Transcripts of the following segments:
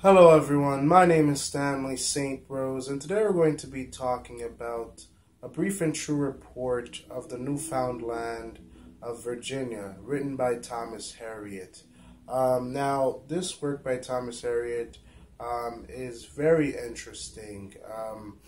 Hello, everyone. My name is Stanley St. Rose, and today we're going to be talking about a brief and true report of the Newfound Land of Virginia, written by Thomas Harriot. Um, now, this work by Thomas Harriot um, is very interesting. Um,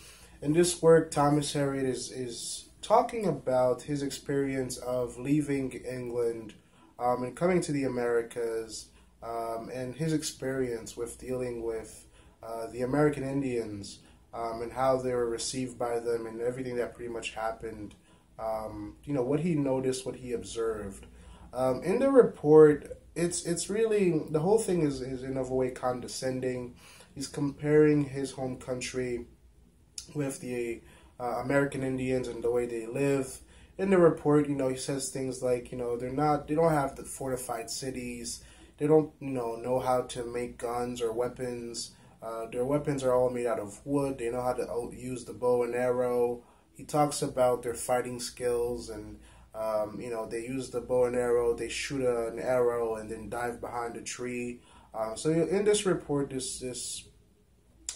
in this work, Thomas Harriot is, is talking about his experience of leaving England um, and coming to the Americas um, and his experience with dealing with uh, the American Indians um, and how they were received by them and everything that pretty much happened. Um, you know what he noticed, what he observed. Um, in the report, it's it's really the whole thing is is in a way condescending. He's comparing his home country with the uh, American Indians and the way they live. In the report, you know, he says things like, you know, they're not, they don't have the fortified cities they don't, you know, know how to make guns or weapons. Uh, their weapons are all made out of wood. They know how to use the bow and arrow. He talks about their fighting skills and, um, you know, they use the bow and arrow. They shoot an arrow and then dive behind a tree. Um, so in this report, this this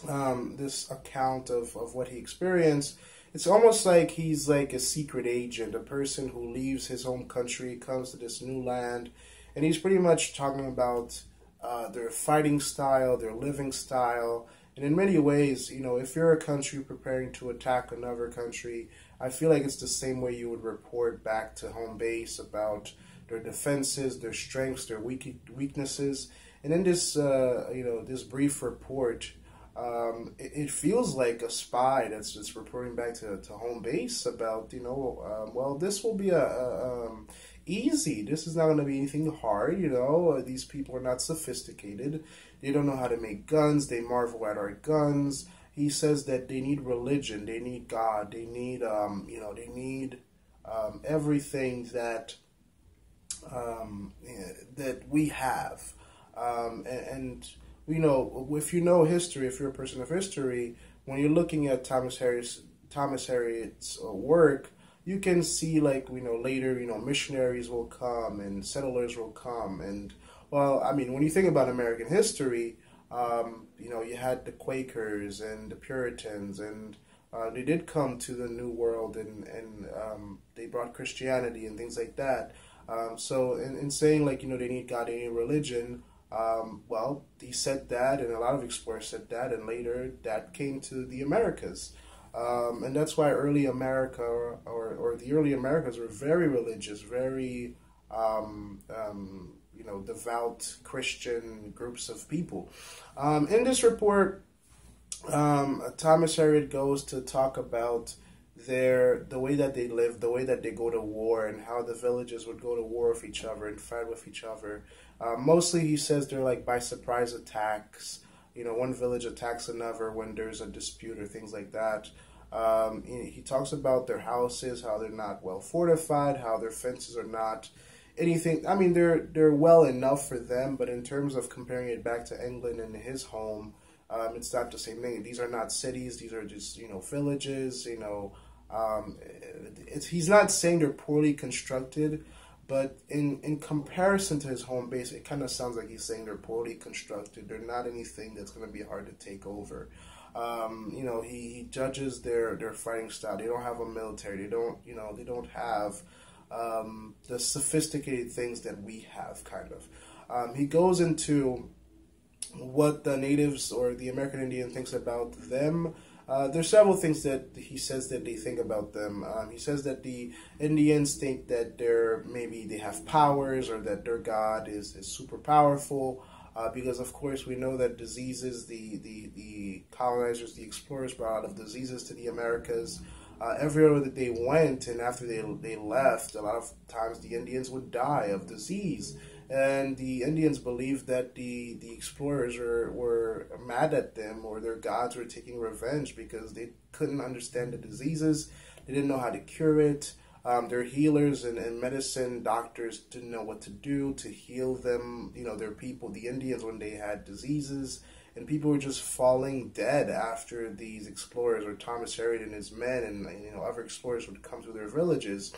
um, this account of, of what he experienced, it's almost like he's like a secret agent, a person who leaves his home country, comes to this new land, and he's pretty much talking about uh, their fighting style, their living style, and in many ways, you know, if you're a country preparing to attack another country, I feel like it's the same way you would report back to home base about their defenses, their strengths, their weak weaknesses. And in this, uh, you know, this brief report, um, it, it, feels like a spy that's just reporting back to, to home base about, you know, um, well, this will be a, a um, easy. This is not going to be anything hard, you know. Uh, these people are not sophisticated. They don't know how to make guns. They marvel at our guns. He says that they need religion. They need God. They need, um, you know, they need um, everything that um, that we have. Um, and, and, you know, if you know history, if you're a person of history, when you're looking at Thomas Harriot's Thomas Harriot's uh, work, you can see like you know later you know missionaries will come and settlers will come. And well I mean when you think about American history um, you know you had the Quakers and the Puritans and uh, they did come to the New World and and um, they brought Christianity and things like that. Um, so in, in saying like you know they need God they need religion um, well he said that and a lot of explorers said that and later that came to the Americas um, and that's why early America or, or, or, the early Americas were very religious, very, um, um, you know, devout Christian groups of people. Um, in this report, um, Thomas Harriot goes to talk about their the way that they live, the way that they go to war, and how the villages would go to war with each other and fight with each other. Uh, mostly, he says they're like by surprise attacks you know, one village attacks another when there's a dispute or things like that. Um, he talks about their houses, how they're not well fortified, how their fences are not anything. I mean, they're they're well enough for them, but in terms of comparing it back to England and his home, um, it's not the same thing. These are not cities; these are just you know villages. You know, um, he's not saying they're poorly constructed, but in, in comparison to his home base, it kind of sounds like he's saying they're poorly constructed. They're not anything that's going to be hard to take over. Um, you know, he, he judges their, their fighting style. They don't have a military. They don't, you know, they don't have um, the sophisticated things that we have, kind of. Um, he goes into what the natives or the American Indian thinks about them uh, there's several things that he says that they think about them. Um, he says that the Indians think that they're maybe they have powers or that their god is, is super powerful. Uh, because of course we know that diseases, the, the, the colonizers, the explorers brought a lot of diseases to the Americas. Uh, everywhere that they went and after they, they left, a lot of times the Indians would die of disease and the Indians believed that the the explorers were, were mad at them or their gods were taking revenge because they couldn't understand the diseases, they didn't know how to cure it. Um, their healers and, and medicine doctors didn't know what to do to heal them, you know, their people, the Indians, when they had diseases. And people were just falling dead after these explorers, or Thomas Harriot and his men, and you know other explorers would come to their villages.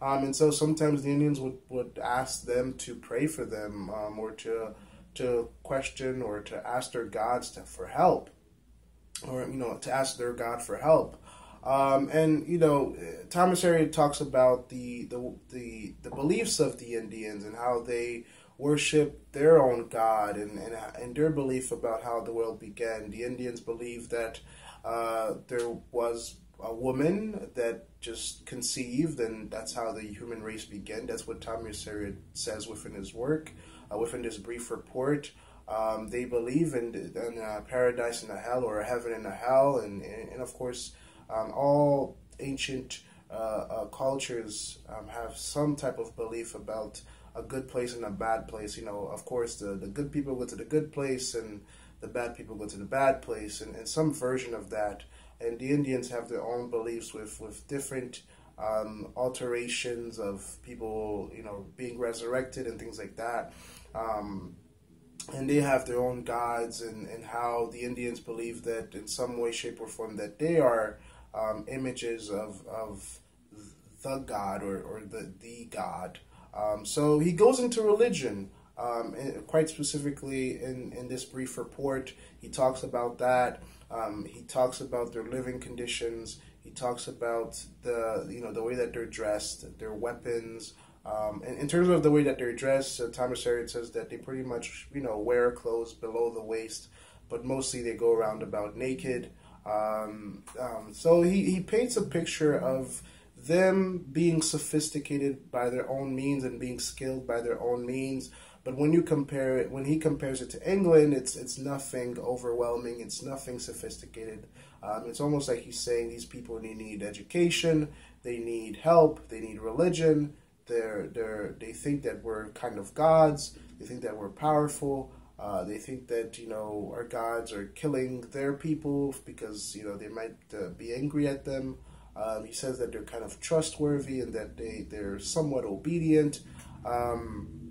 Um, and so sometimes the Indians would, would ask them to pray for them um, or to to question or to ask their gods to, for help, or you know to ask their God for help. Um, and you know, Thomas Harriot talks about the, the the the beliefs of the Indians and how they worship their own God and, and, and their belief about how the world began. The Indians believe that uh, there was a woman that just conceived, and that's how the human race began. That's what Thomas Harriot says within his work, uh, within this brief report. Um, they believe in, in paradise and a hell, or a heaven and a hell, and, and, of course, um, all ancient uh, uh, cultures um, have some type of belief about a good place and a bad place. You know, of course, the, the good people go to the good place, and the bad people go to the bad place, and, and some version of that and the Indians have their own beliefs with with different um, alterations of people, you know, being resurrected and things like that. Um, and they have their own gods and, and how the Indians believe that in some way, shape, or form that they are um, images of, of the God or, or the, the God. Um, so he goes into religion. Um, quite specifically in, in this brief report, he talks about that. Um, he talks about their living conditions. He talks about the you know the way that they're dressed, their weapons. Um, and in terms of the way that they're dressed, uh, Thomas Harriot says that they pretty much you know wear clothes below the waist, but mostly they go around about naked. Um, um, so he, he paints a picture of them being sophisticated by their own means and being skilled by their own means, but when you compare it, when he compares it to England, it's it's nothing overwhelming. It's nothing sophisticated. Um, it's almost like he's saying these people need, need education, they need help, they need religion. They're they're they think that we're kind of gods. They think that we're powerful. Uh, they think that you know our gods are killing their people because you know they might uh, be angry at them. Um, he says that they're kind of trustworthy and that they they're somewhat obedient. Um,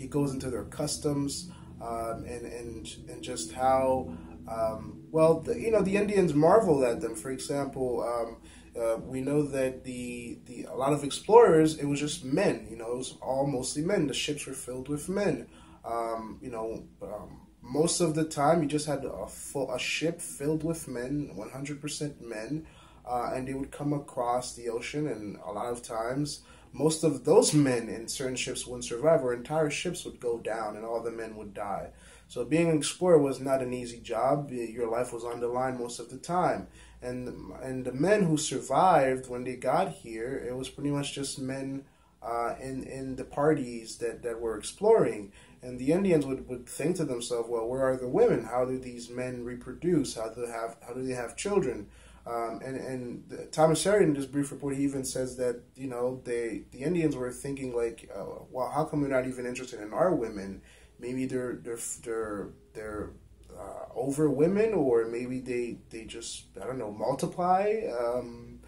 he goes into their customs um, and and and just how um, well the, you know the Indians marvel at them. For example, um, uh, we know that the the a lot of explorers it was just men. You know, it was all mostly men. The ships were filled with men. Um, you know um, most of the time you just had a full a ship filled with men 100% men uh, and they would come across the ocean and a lot of times most of those men in certain ships wouldn't survive, or entire ships would go down and all the men would die. So being an explorer was not an easy job. Your life was on the line most of the time. And and the men who survived when they got here, it was pretty much just men uh, in in the parties that, that were exploring. And the Indians would, would think to themselves, well, where are the women? How do these men reproduce? How do have how do they have children? Um, and and Thomas Harriot, in this brief report, he even says that you know they the Indians were thinking like, uh, well, how come we're not even interested in our women? Maybe they're they're they're they're uh, over women, or maybe they they just I don't know multiply. Um,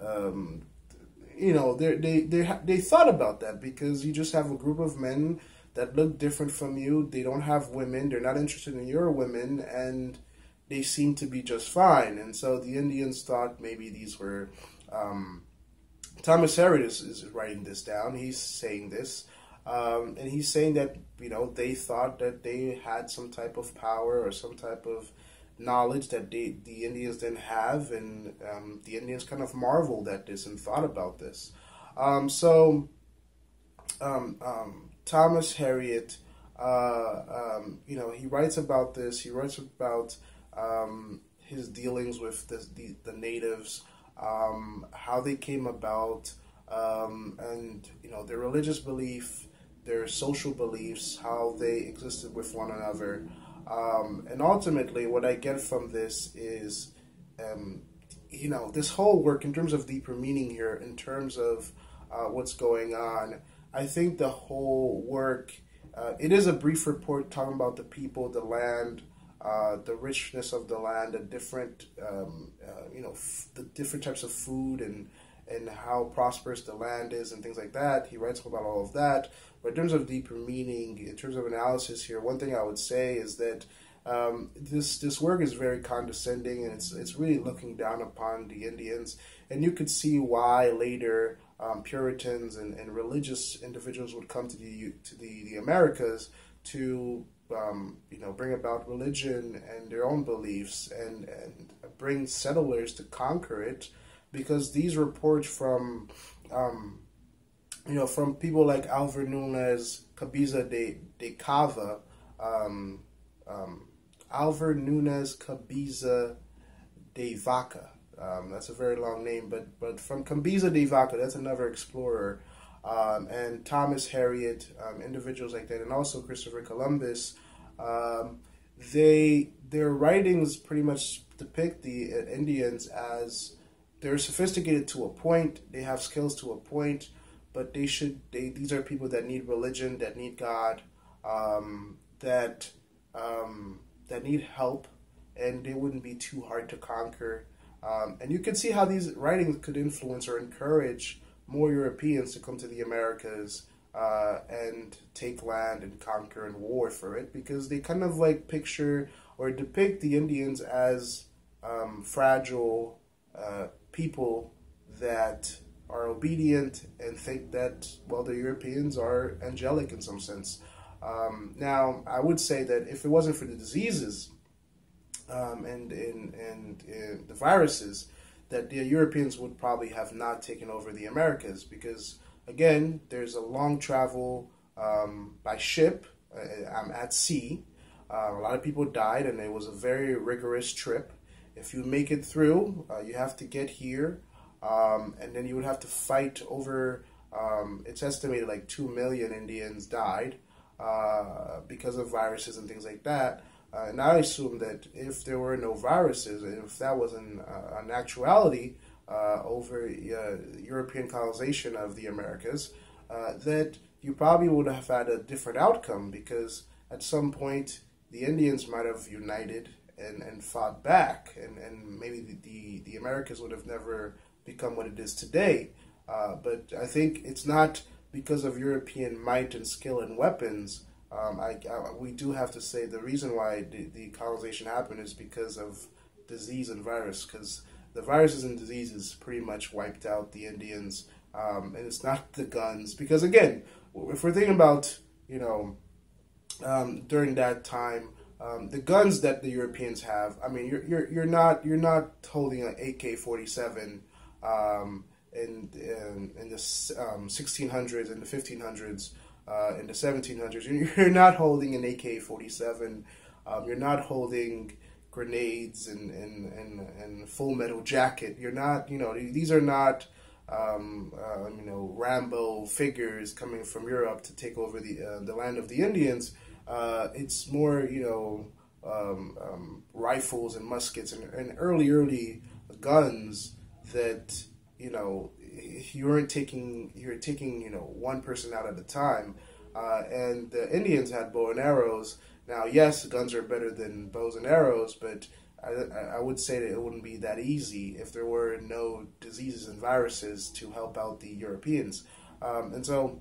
um, you know, they they they they thought about that because you just have a group of men that look different from you. They don't have women. They're not interested in your women, and they seemed to be just fine. And so the Indians thought maybe these were. Um, Thomas Harriot is, writing this down. He's saying this. Um, and he's saying that, you know, they thought that they had some type of power or some type of knowledge that they, the Indians didn't have. And um, the Indians kind of marveled at this and thought about this. Um, so um, um, Thomas Harriot, uh, um, you know, he writes about this. He writes about um, his dealings with the, the, the natives, um, how they came about, um, and you know their religious belief, their social beliefs, how they existed with one another, um, and ultimately, what I get from this is, um, you know, this whole work in terms of deeper meaning here, in terms of uh, what's going on. I think the whole work. Uh, it is a brief report talking about the people, the land, uh, the richness of the land, the different, um, uh, you know, f- the different types of food and and how prosperous the land is and things like that. He writes about all of that. But in terms of deeper meaning, in terms of analysis here, one thing I would say is that um, this this work is very condescending and it's it's really looking down upon the Indians, and you could see why later um, Puritans and, and religious individuals would come to the to the, the Americas to um, you know, bring about religion and their own beliefs and, and bring settlers to conquer it because these reports from, um, you know, from people like Alvar Nunez, Cabeza de, de Cava, um, um, Alvar Nunez Cabeza de Vaca. Um, that's a very long name, but but from Cabeza de Vaca, that's another explorer, um, and Thomas Harriot, um, individuals like that, and also Christopher Columbus. Um, they their writings pretty much depict the uh, Indians as they're sophisticated to a point, they have skills to a point, but they should they these are people that need religion, that need God, um, that um, that need help, and they wouldn't be too hard to conquer. Um, and you can see how these writings could influence or encourage more Europeans to come to the Americas uh, and take land and conquer and war for it because they kind of like picture or depict the Indians as um, fragile uh, people that are obedient and think that, well, the Europeans are angelic in some sense. Um, now, I would say that if it wasn't for the diseases um, and, and, and, and the viruses, that the Europeans would probably have not taken over the Americas because, again, there's a long travel um, by ship. Uh, I'm at sea. Uh, a lot of people died, and it was a very rigorous trip. If you make it through, uh, you have to get here, um, and then you would have to fight over. Um, it's estimated like two million Indians died uh, because of viruses and things like that. Uh, and I assume that if there were no viruses, and if that was an, uh, an actuality uh, over uh, European colonization of the Americas, uh, that you probably would have had a different outcome because at some point the Indians might have united and, and fought back, and, and maybe the, the, the Americas would have never become what it is today. Uh, but I think it's not because of European might and skill and weapons um, I, I, we do have to say the reason why the, the colonization happened is because of disease and virus, because the viruses and diseases pretty much wiped out the Indians, um, and it's not the guns. Because again, if we're thinking about you know um, during that time, um, the guns that the Europeans have, I mean, you're you're, you're not you're not holding an AK forty seven um, in, in in the 1600s um, and the 1500s uh, in the 1700s. You're not holding an AK 47, um, you're not holding grenades and, and, and, and full metal jacket. You're not, you know, these are not. Um, uh, you know, Rambo figures coming from Europe to take over the uh, the land of the Indians. Uh, it's more, you know, um, um, rifles and muskets and, and early, early guns that you know you weren't taking you were taking you know one person out at a time, uh, and the Indians had bow and arrows. Now, yes, guns are better than bows and arrows, but I, I would say that it wouldn't be that easy if there were no diseases and viruses to help out the Europeans. Um, and so,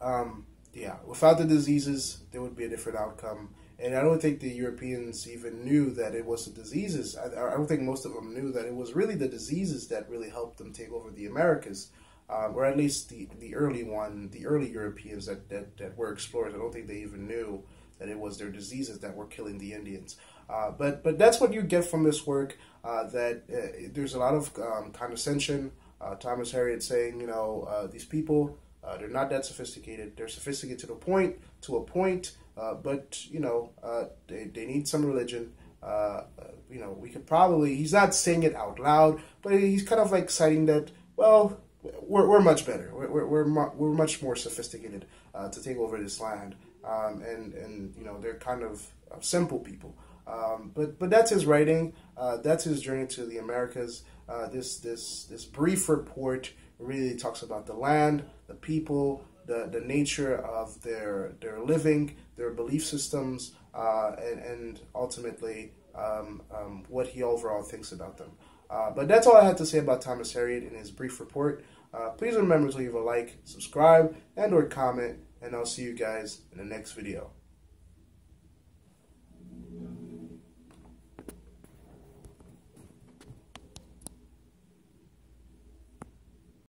um, yeah, without the diseases, there would be a different outcome. And I don't think the Europeans even knew that it was the diseases. I, I, don't think most of them knew that it was really the diseases that really helped them take over the Americas, um, or at least the, the early one, the early Europeans that, that, that were explorers. I don't think they even knew that it was their diseases that were killing the Indians. Uh, but but that's what you get from this work. Uh, that uh, there's a lot of um, condescension. Uh, Thomas Harriot saying, you know, uh, these people uh, they're not that sophisticated. They're sophisticated to the point to a point uh, but you know, uh, they they need some religion. Uh, you know, we could probably. He's not saying it out loud, but he's kind of like citing that. Well, we're, we're much better. We're we're, we're much more sophisticated uh, to take over this land, um, and and you know they're kind of simple people. Um, but but that's his writing. Uh, that's his journey to the Americas. Uh, this this this brief report really talks about the land, the people, the, the nature of their their living, their belief systems, uh, and, and ultimately um, um, what he overall thinks about them. Uh, but that's all I had to say about Thomas Harriot in his brief report. Uh, please remember to leave a like, subscribe, and or comment, and I'll see you guys in the next video.